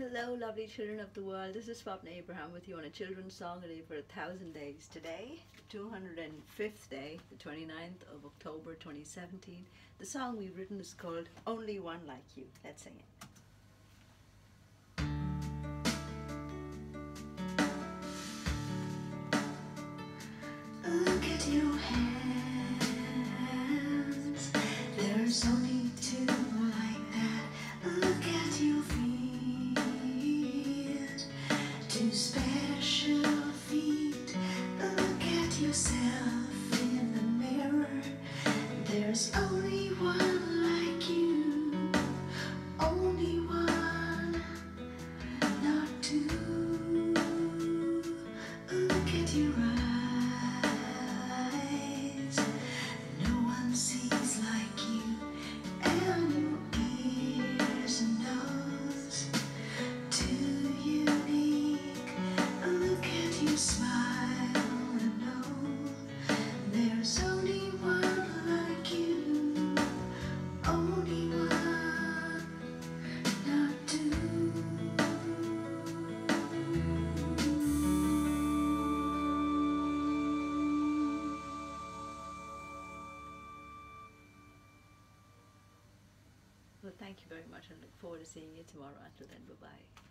Hello, lovely children of the world. This is Swapna Abraham with you on a children's song a day for a thousand days. Today, the 205th day, the 29th of October 2017. The song we've written is called Only One Like You. Let's sing it. Look at your hands. There's only Two special feet. Look at yourself in the mirror. There's Well, thank you very much and look forward to seeing you tomorrow. Until then, bye bye.